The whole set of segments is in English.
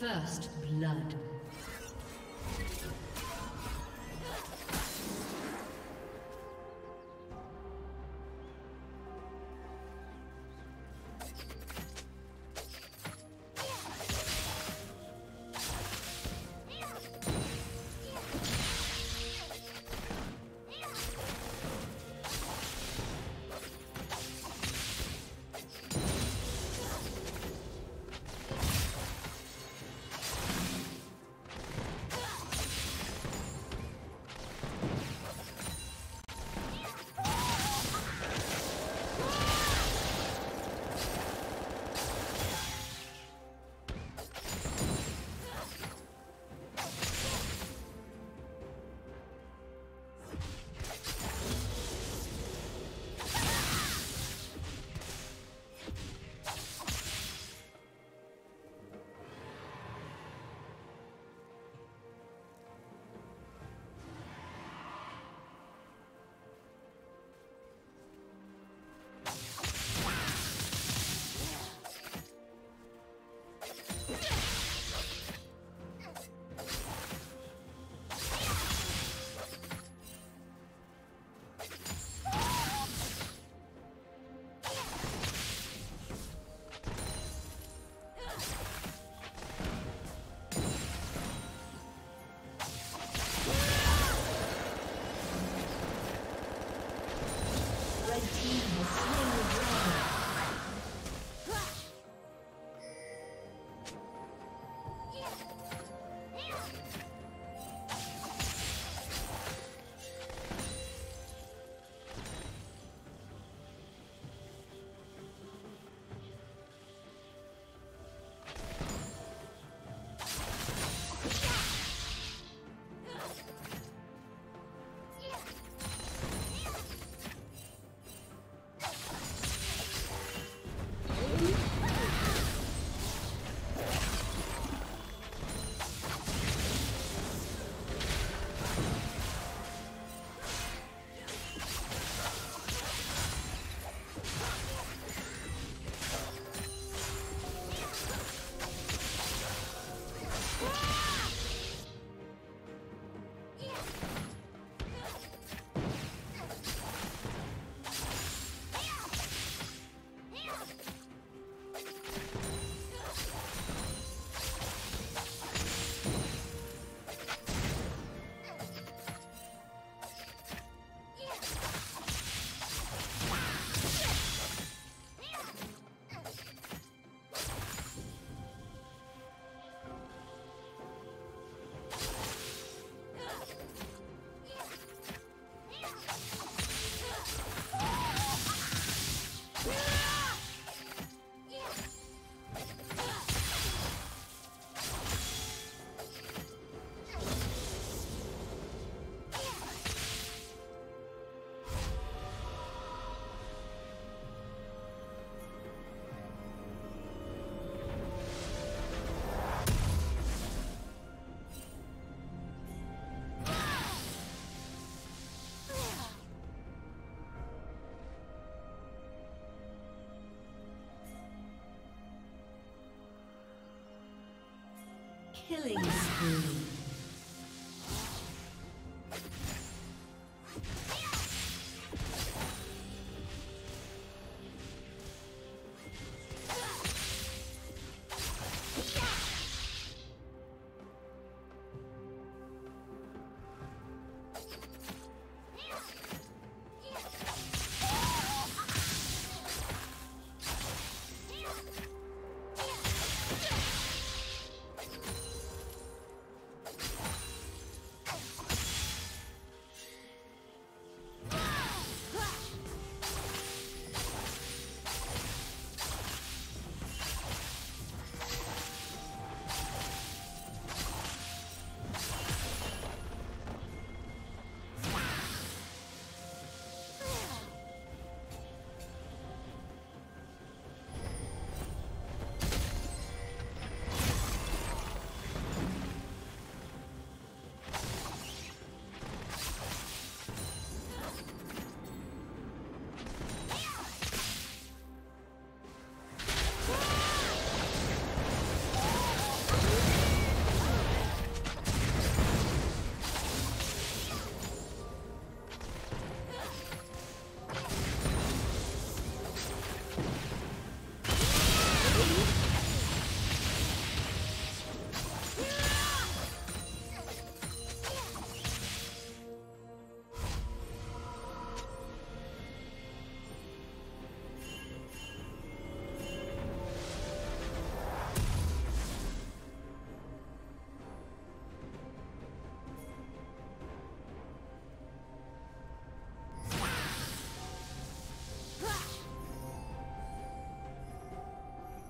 First blood. Killing spree.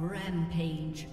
Rampage.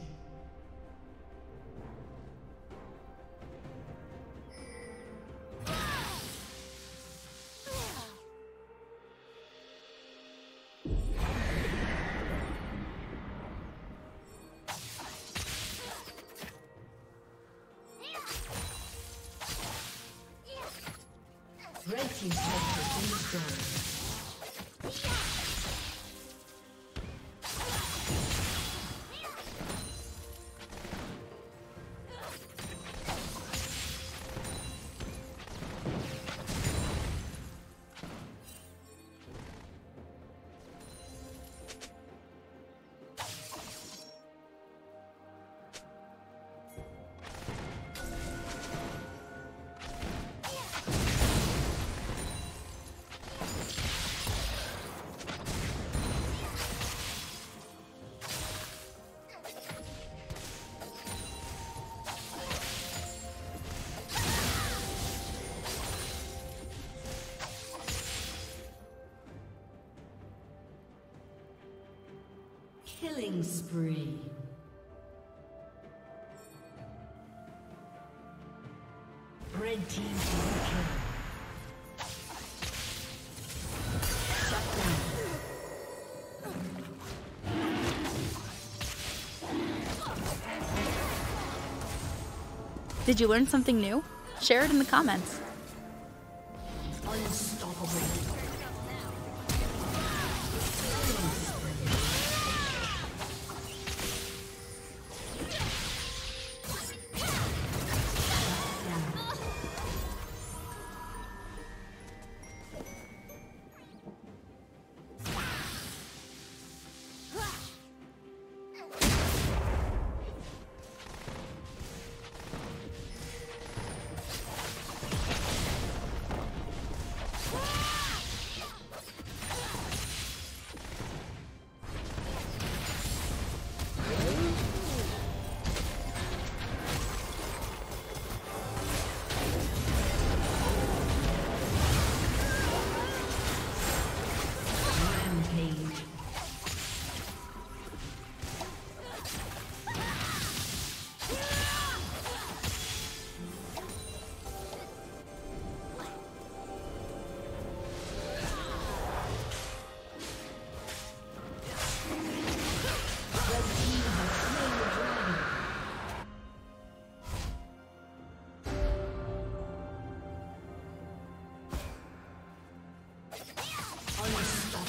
Killing spree. Red team kill. Did you learn something new? Share it in the comments.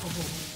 alcohol.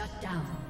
Shut down.